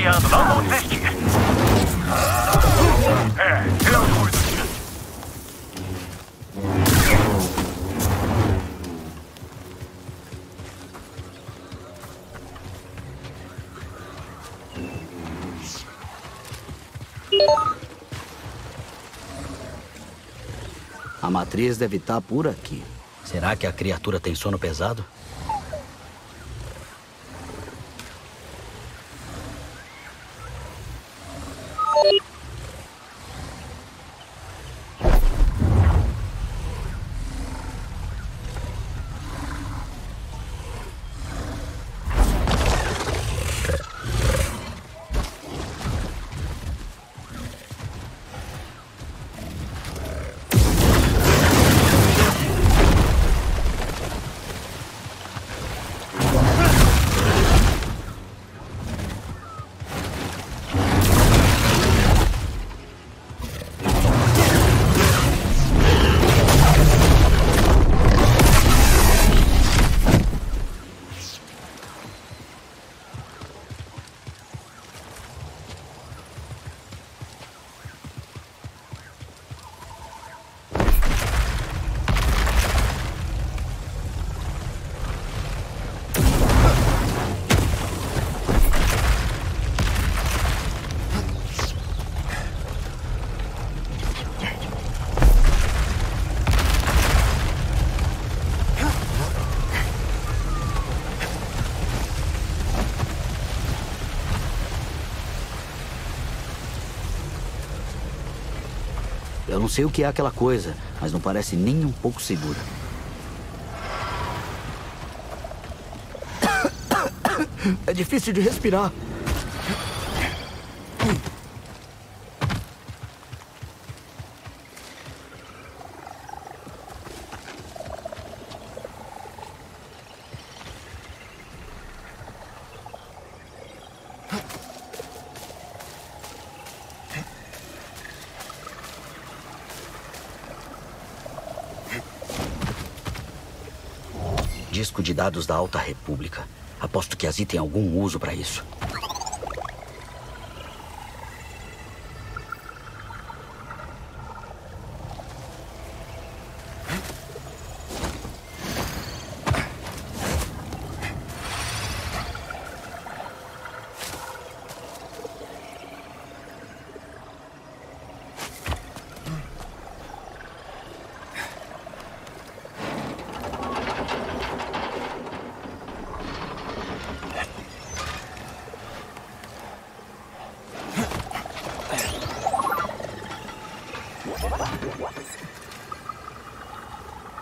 desviando, não vão desistir. É, eu cuido. A matriz deve estar por aqui. Será que a criatura tem sono pesado? Sei o que é aquela coisa, mas não parece nem um pouco segura. É difícil de respirar. Disco de dados da Alta República. Aposto que a Z tem algum uso para isso.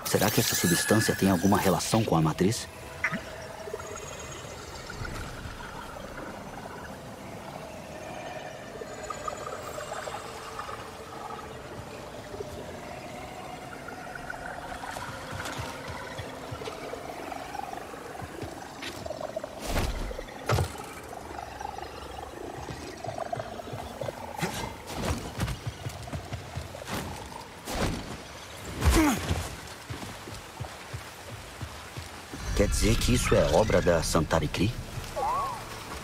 Será que essa substância tem alguma relação com a matriz? Dizer que isso é obra da Santarikri?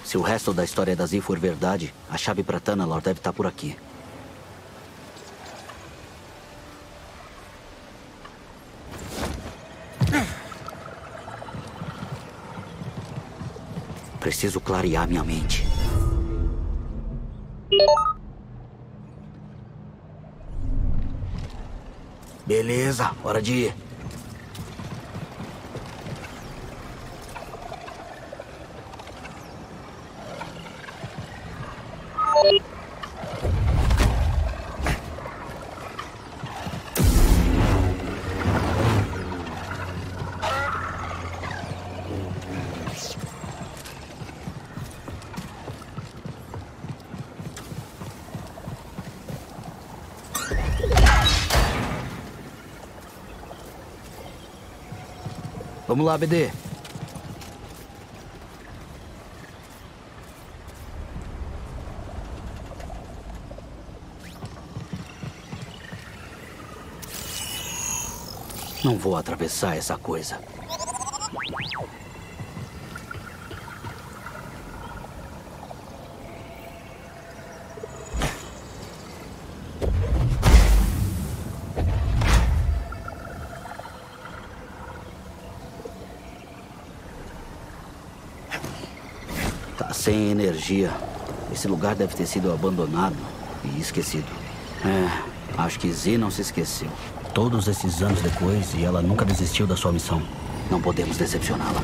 Se o resto da história da Z for verdade, a chave para Tanalor deve estar por aqui. Preciso clarear minha mente. Beleza, hora de ir. Vamos lá, BD. Não vou atravessar essa coisa. Tá Esse lugar deve ter sido abandonado e esquecido. É, acho que Z não se esqueceu. Todos esses anos depois e ela nunca desistiu da sua missão. Não podemos decepcioná-la.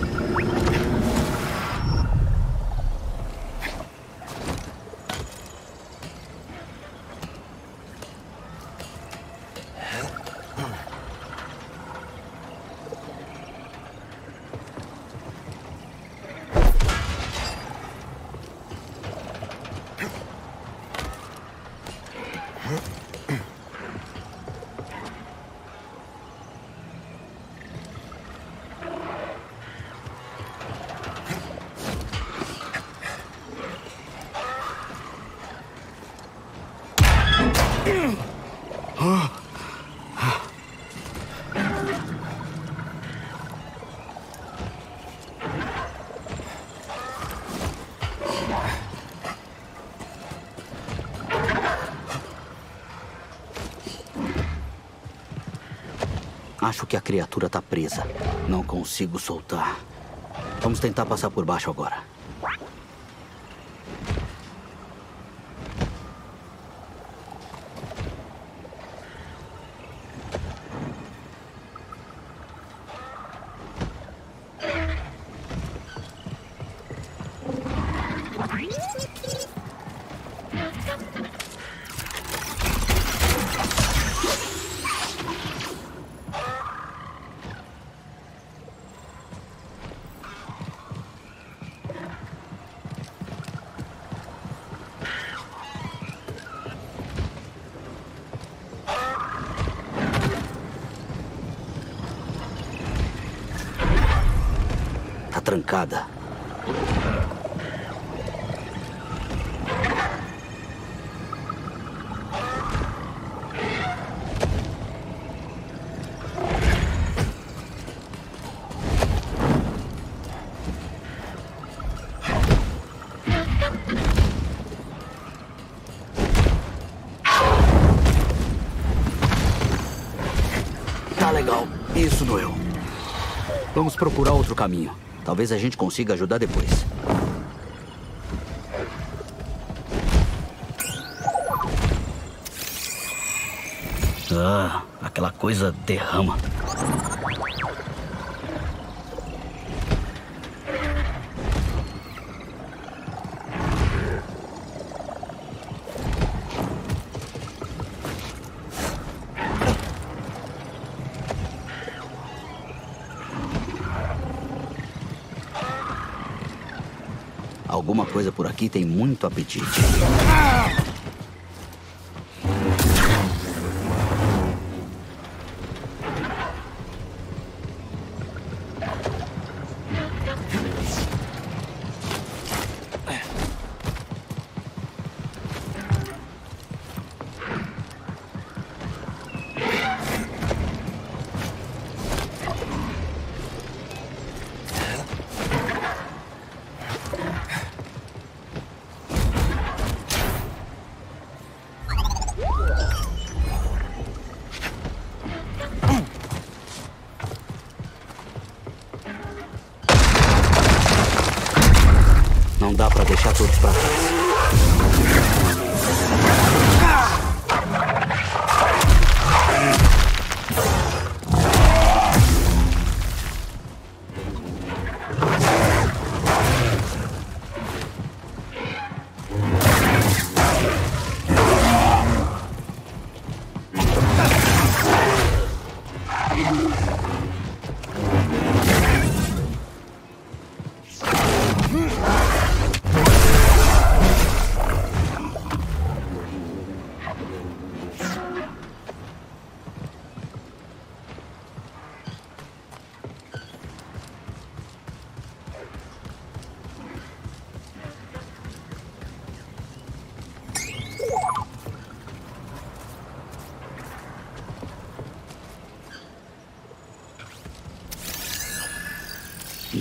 Acho que a criatura tá presa. Não consigo soltar. Vamos tentar passar por baixo agora. Isso doeu. Vamos procurar outro caminho. Talvez a gente consiga ajudar depois. Ah, aquela coisa derrama. Tem muito apetite. Não dá pra deixar todos pra trás.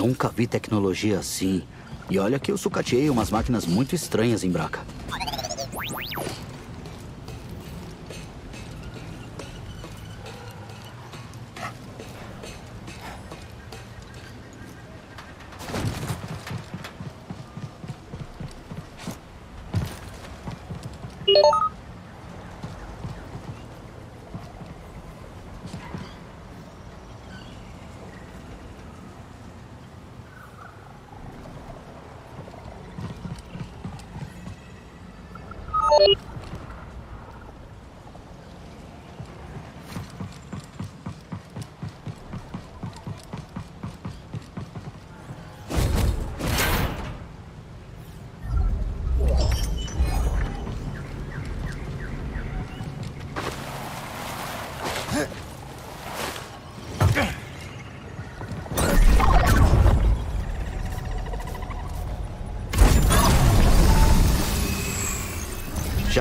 Nunca vi tecnologia assim. E olha que eu sucateei umas máquinas muito estranhas em Braca.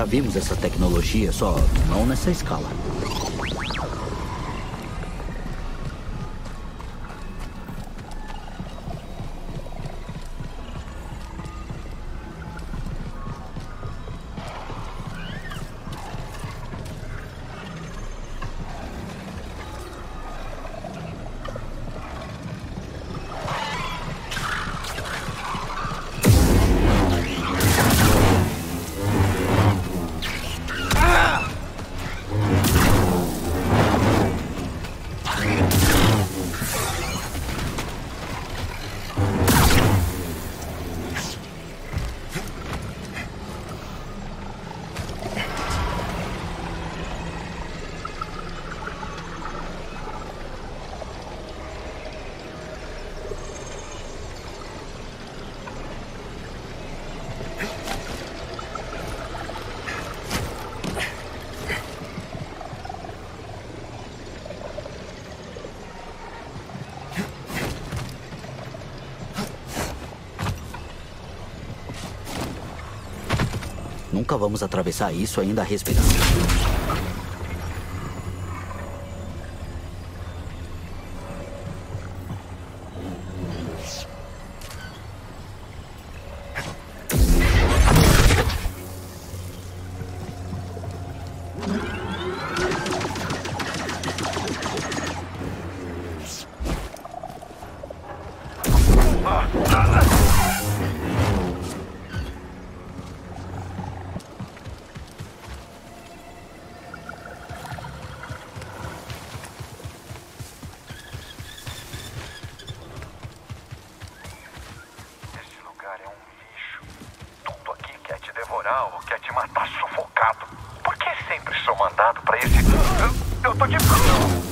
Vimos essa tecnologia, só não nessa escala. Nunca vamos atravessar isso ainda respirando. Te matar sufocado. Por que sempre sou mandado pra esse. Eu tô de.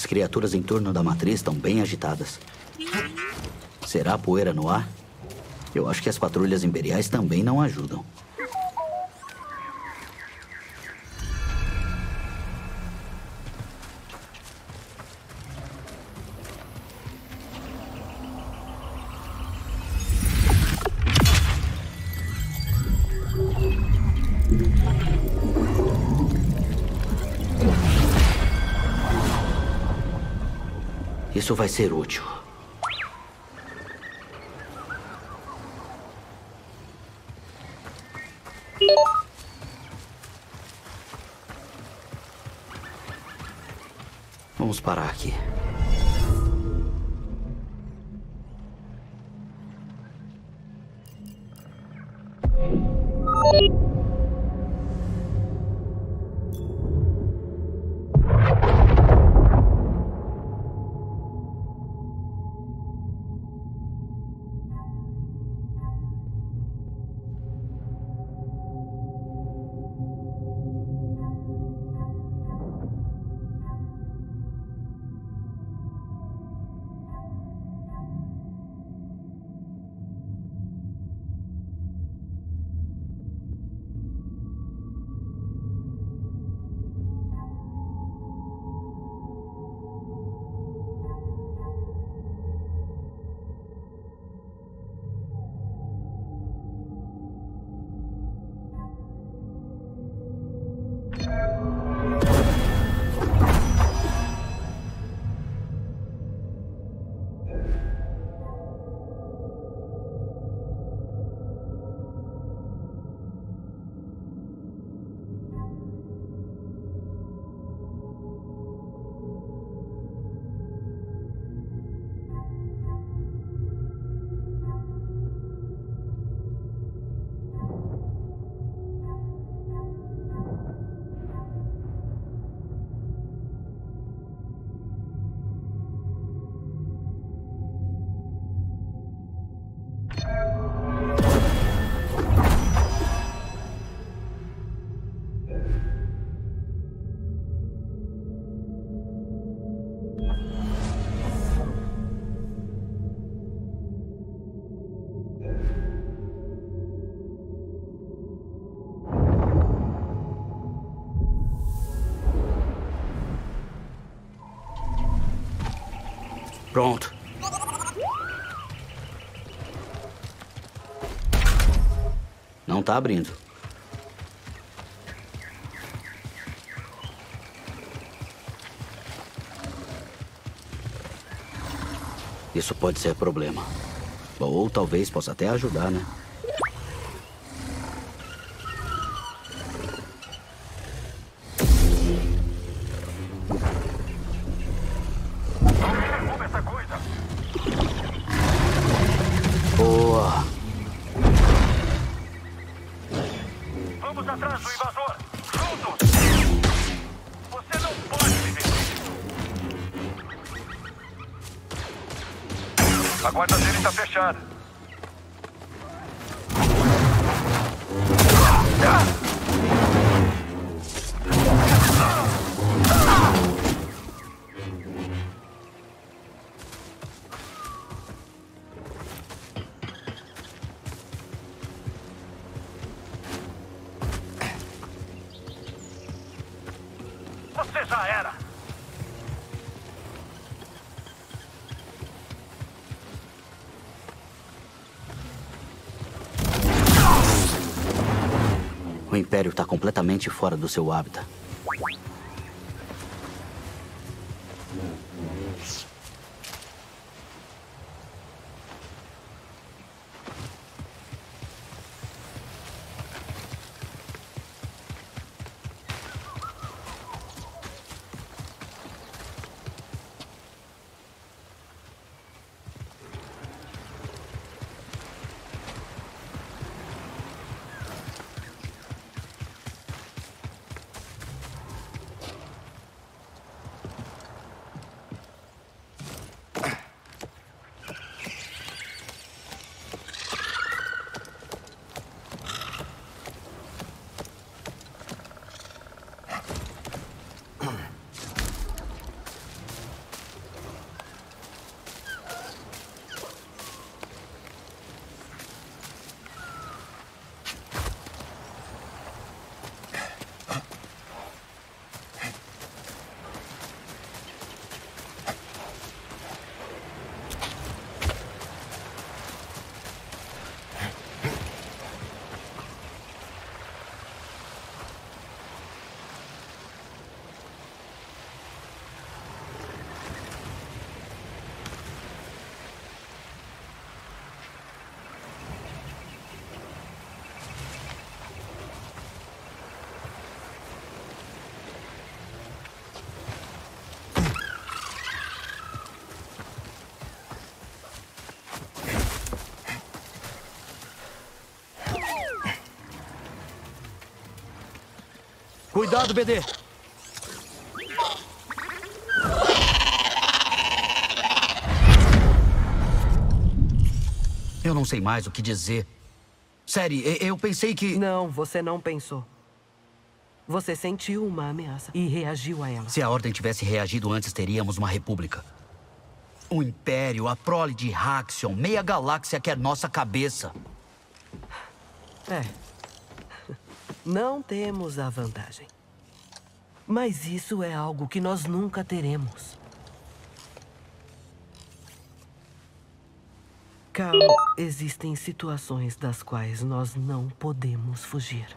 As criaturas em torno da matriz estão bem agitadas. Será poeira no ar? Eu acho que as patrulhas imperiais também não ajudam. Isso vai ser útil. Vamos parar aqui. Pronto. Não tá abrindo. Isso pode ser problema. Ou talvez possa até ajudar, né? A guarda dele está fechada. Fora do seu hábitat. Cuidado, BD. Eu não sei mais o que dizer. Sério, eu pensei que. Não, você não pensou. Você sentiu uma ameaça e reagiu a ela. Se a Ordem tivesse reagido antes, teríamos uma república. O Império, a prole de Haxion, meia galáxia quer nossa cabeça. É. Não temos a vantagem. Mas isso é algo que nós nunca teremos. Cal, existem situações das quais nós não podemos fugir.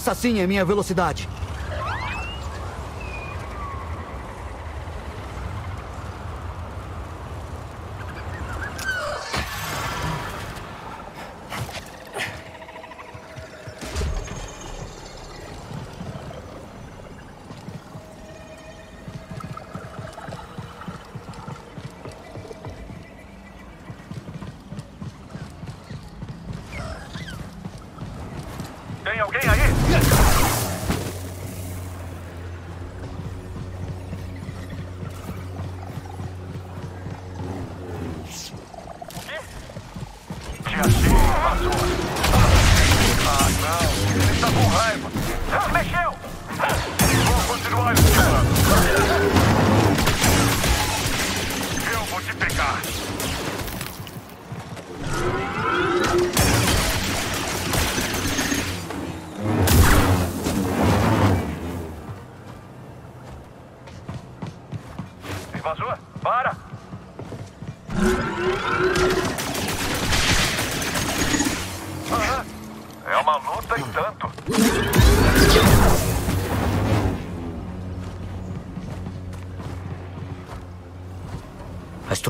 Essa sim é minha velocidade.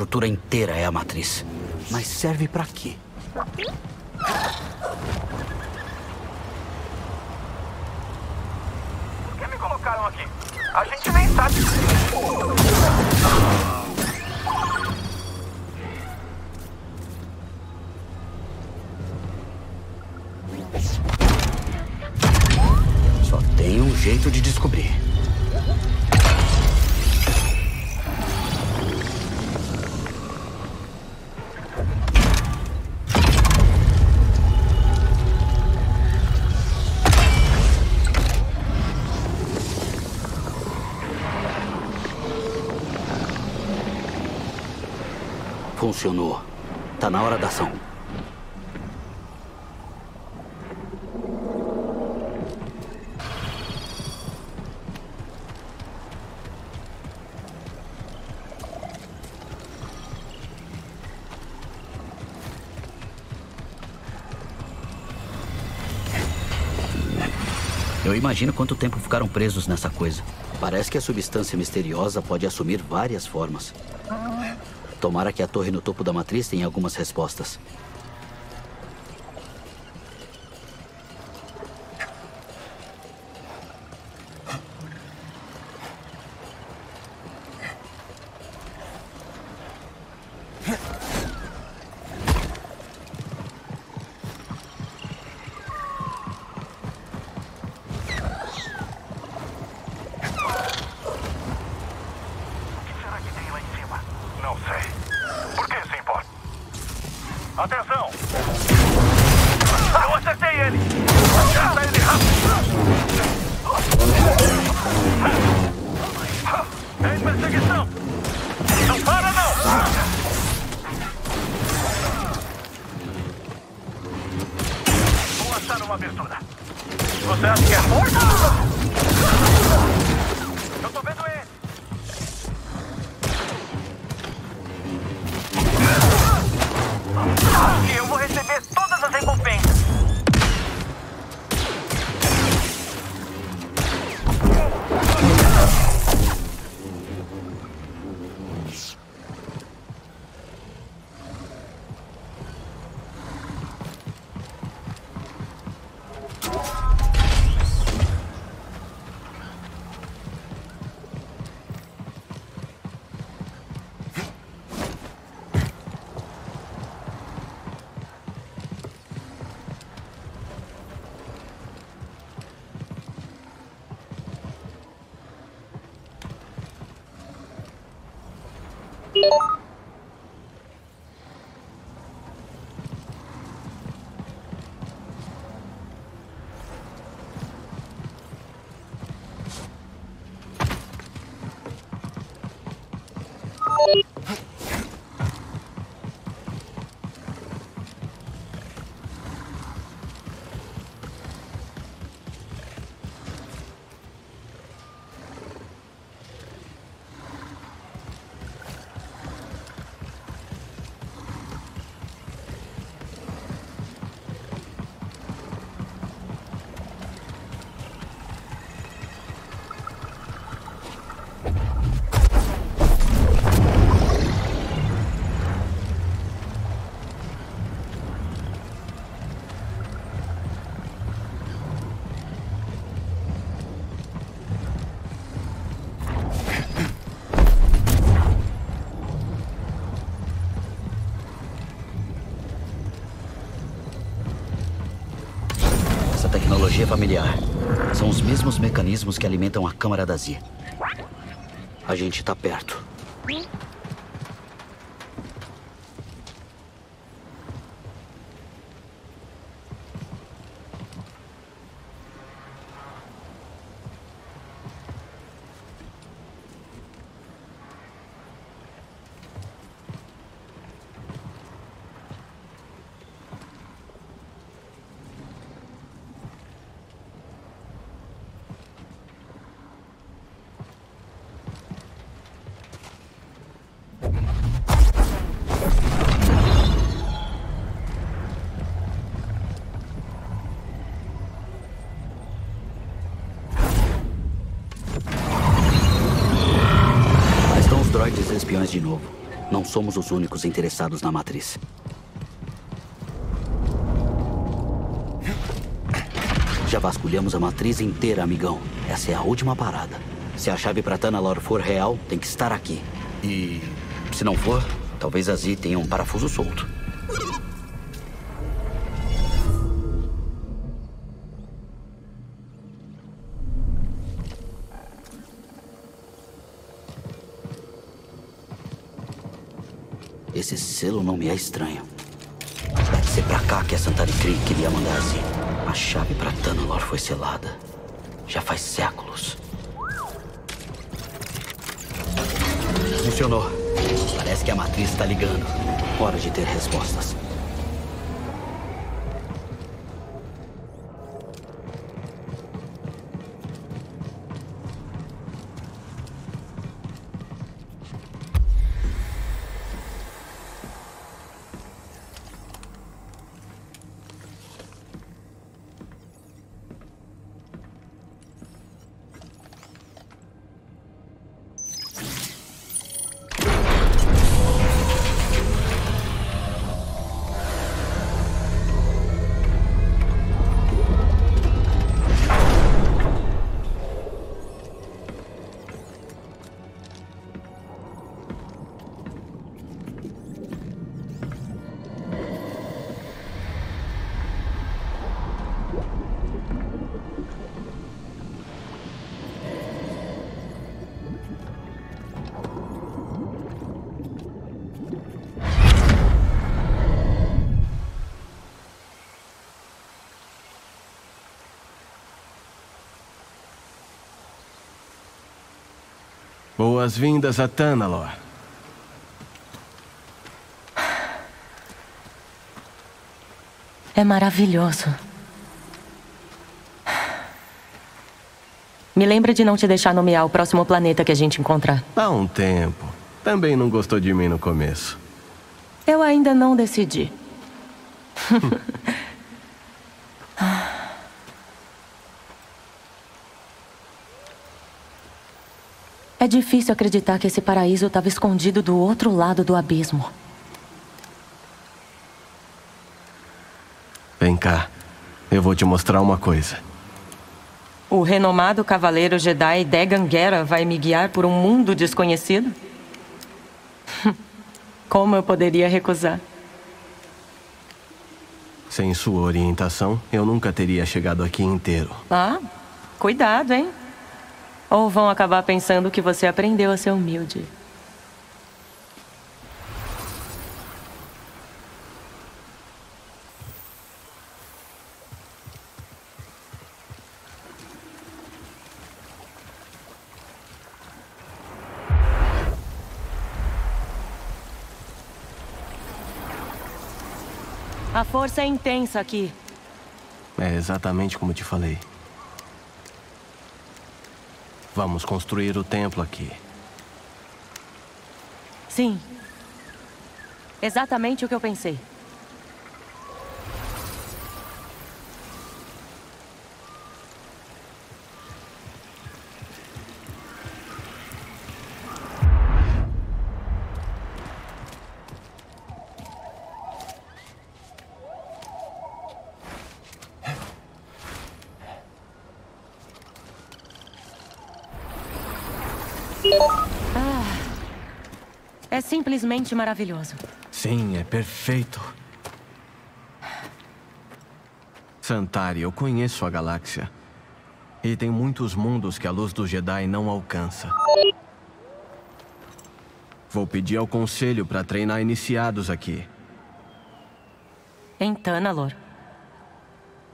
Estrutura inteira é a matriz. Mas serve pra quê? Funcionou. Tá na hora da ação. Eu imagino quanto tempo ficaram presos nessa coisa. Parece que a substância misteriosa pode assumir várias formas. Tomara que a torre no topo da matriz tenha algumas respostas. Familiar. São os mesmos mecanismos que alimentam a câmara da Z. A gente tá perto. Somos os únicos interessados na matriz. Já vasculhamos a matriz inteira, amigão. Essa é a última parada. Se a chave para Tanalor for real, tem que estar aqui. E se não for, talvez a Z tenha um parafuso solto. Selo não me é estranho. Deve ser pra cá que a Santaricri queria mandar a Z. A chave pra Tanalor foi selada. Já faz séculos. Funcionou. Parece que a matriz está ligando. Hora de ter respostas. Boas-vindas a Tanalor. É maravilhoso. Me lembra de não te deixar nomear o próximo planeta que a gente encontrar. Há um tempo. Também não gostou de mim no começo. Eu ainda não decidi. difícil acreditar que esse paraíso estava escondido do outro lado do abismo. Vem cá. Eu vou te mostrar uma coisa. O renomado cavaleiro Jedi Dagan Gera vai me guiar por um mundo desconhecido? Como eu poderia recusar? Sem sua orientação, eu nunca teria chegado aqui inteiro. Ah, cuidado, hein? Ou vão acabar pensando que você aprendeu a ser humilde. A força é intensa aqui. É exatamente como te falei. Vamos construir o templo aqui. Sim. Exatamente o que eu pensei. Simplesmente maravilhoso. Sim, é perfeito. Santari, eu conheço a galáxia. E tem muitos mundos que a luz do Jedi não alcança. Vou pedir ao conselho para treinar iniciados aqui. Em Tanalor.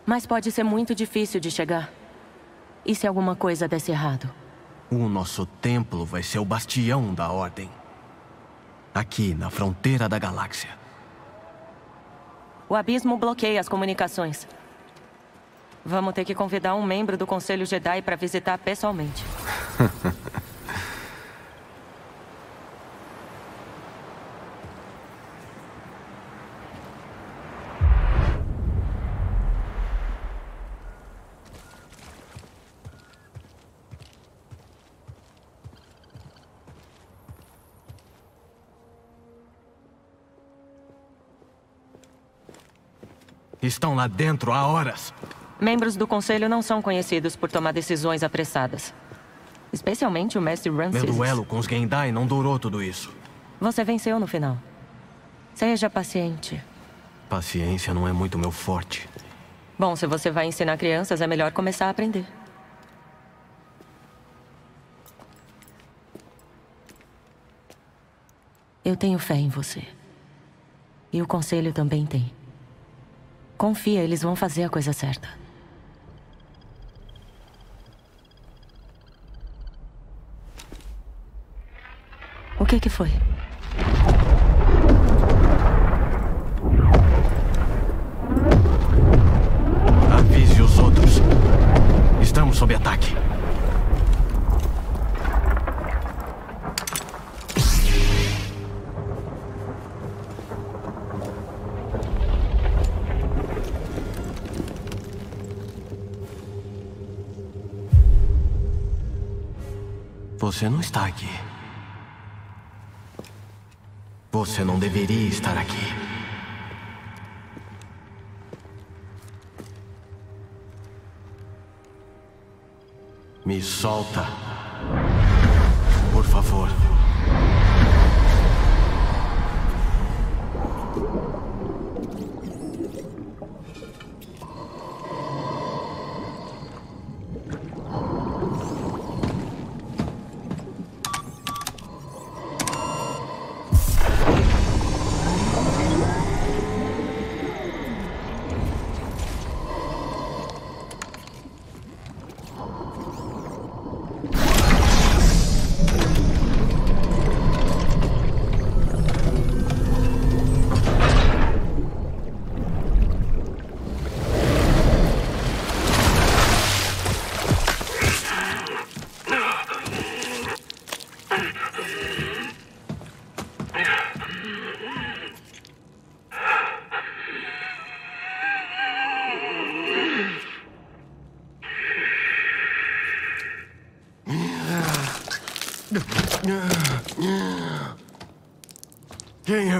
Mas pode ser muito difícil de chegar. E se alguma coisa desse errado? O nosso templo vai ser o bastião da Ordem. Aqui, na fronteira da galáxia. O abismo bloqueia as comunicações. Vamos ter que convidar um membro do Conselho Jedi para visitar pessoalmente. Estão lá dentro há horas. Membros do Conselho não são conhecidos por tomar decisões apressadas. Especialmente o Mestre Ramses. Meu duelo com os Gendai não durou tudo isso. Você venceu no final. Seja paciente. Paciência não é muito meu forte. Bom, se você vai ensinar crianças, é melhor começar a aprender. Eu tenho fé em você. E o Conselho também tem. Confia, eles vão fazer a coisa certa. O que que foi? Avise os outros. Estamos sob ataque. Você não está aqui. Você não deveria estar aqui. Me solta. Por favor.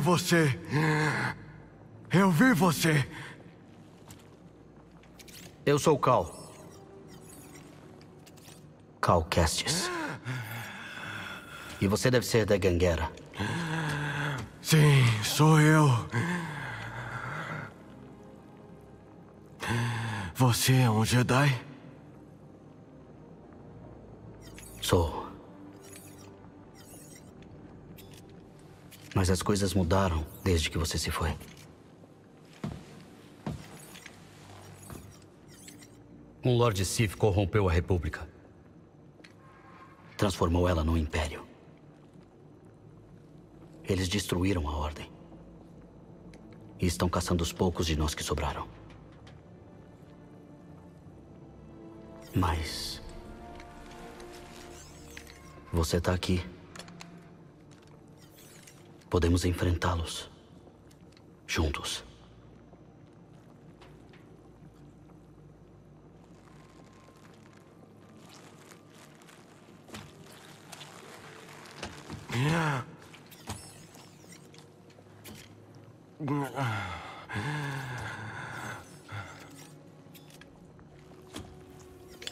Você? Eu vi você. Eu sou o Cal. Cal Kestis. E você deve ser da Ganguera. Sim, sou eu. Você é um Jedi? Sou. Mas as coisas mudaram desde que você se foi. Um Lord Sith corrompeu a República. Transformou ela num império. Eles destruíram a Ordem. E estão caçando os poucos de nós que sobraram. Mas. Você tá aqui. Podemos enfrentá-los. Juntos.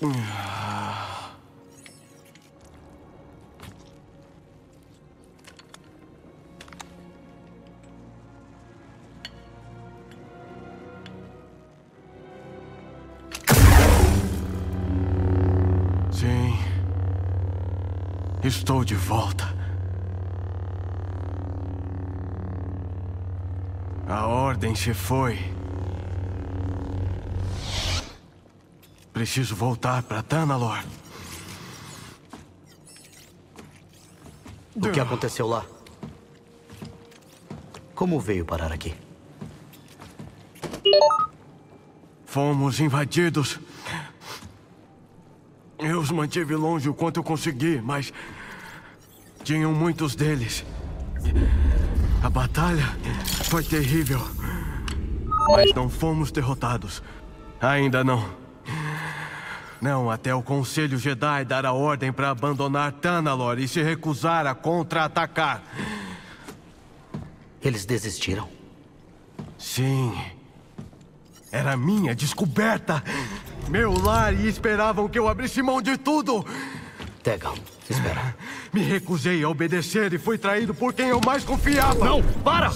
Ah. Estou de volta. A ordem se foi. Preciso voltar para Tanalor. O que aconteceu lá? Como veio parar aqui? Fomos invadidos. Eu os mantive longe o quanto eu consegui, mas. Tinham muitos deles. A batalha foi terrível. Mas não fomos derrotados. Ainda não. Não, até o Conselho Jedi dar a ordem para abandonar Tanalor e se recusar a contra-atacar. Eles desistiram? Sim. Era minha descoberta. Meu lar e esperavam que eu abrisse mão de tudo. Tegan, espera. Me recusei a obedecer e fui traído por quem eu mais confiava. Não, para!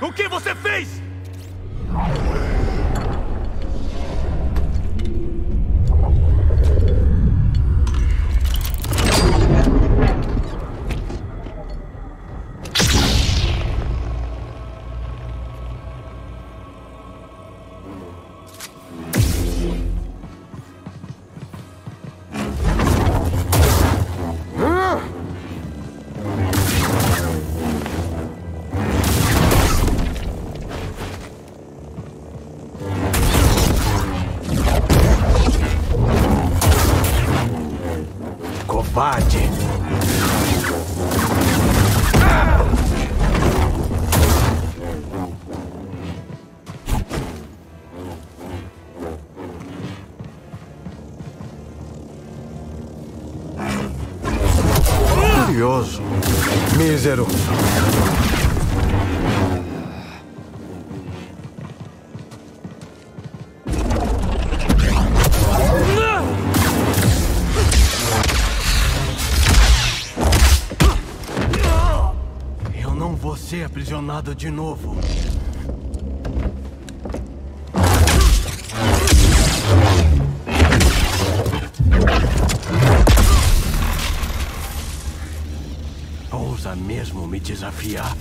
O que você fez? De novo. Ousa mesmo me desafiar?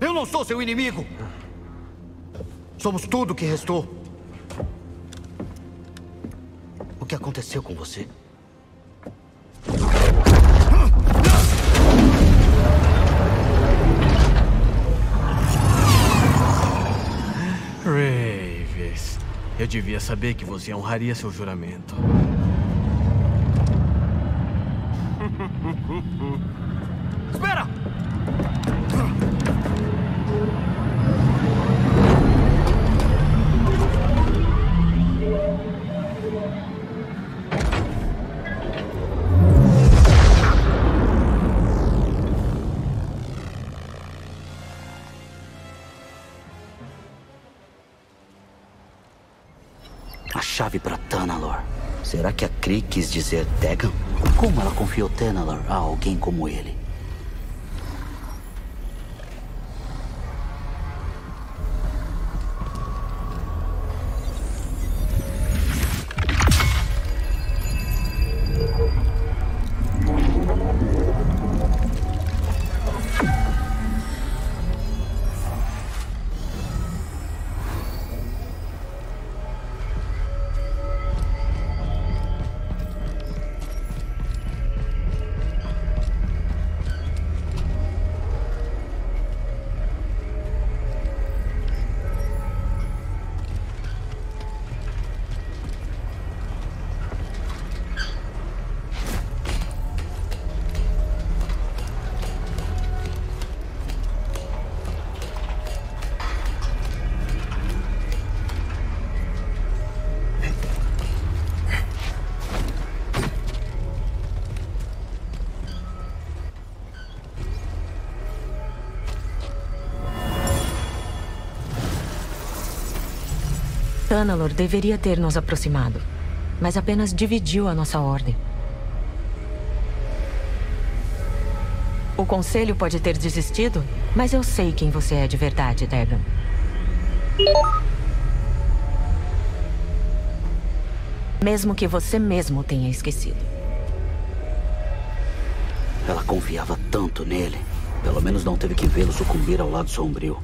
Eu não sou seu inimigo! Somos tudo o que restou. Que aconteceu com você? Raves. Eu devia saber que você honraria seu juramento. quis dizer Tegan? Como ela confiou Tanalor a alguém como ele? Tanalor deveria ter nos aproximado, mas apenas dividiu a nossa ordem. O conselho pode ter desistido, mas eu sei quem você é de verdade, Dagon. Mesmo que você mesmo tenha esquecido. Ela confiava tanto nele. Pelo menos não teve que vê-lo sucumbir ao lado sombrio.